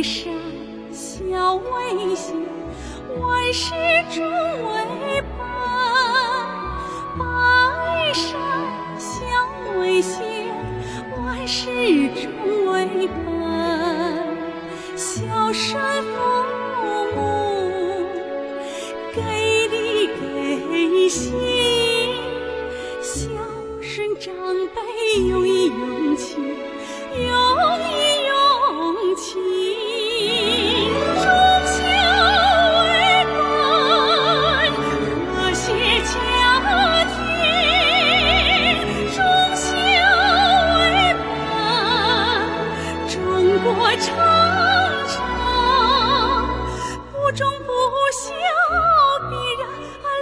百善孝为先，万事终为本。百善孝为先，万事终为本。孝顺父母，给力给心；孝顺长辈，友谊永存。中国长城。不忠不孝，必然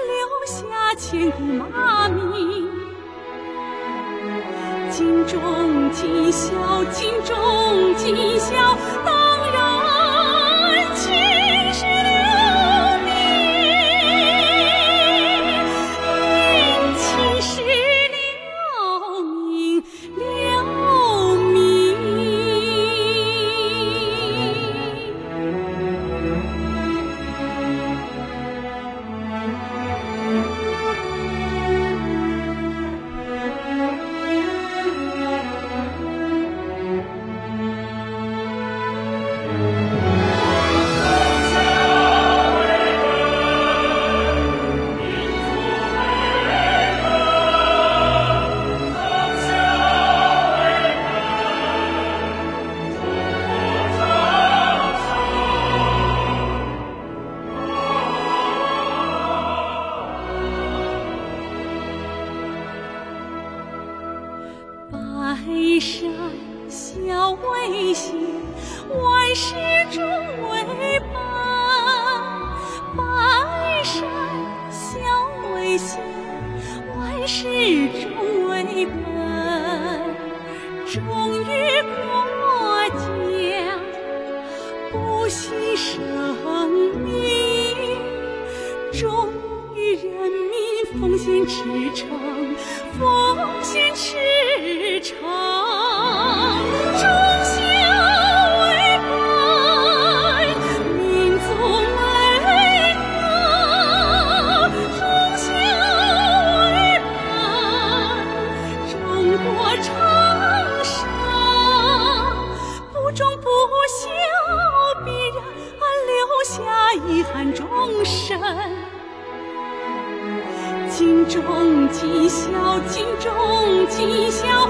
留下千古骂名。尽忠尽孝，尽忠尽孝，百善孝为先，万事终为本。百善孝为先，万事终为本。忠于国家，不惜生命；忠于人民，奉献赤诚，奉献赤尽忠尽孝，尽忠尽孝，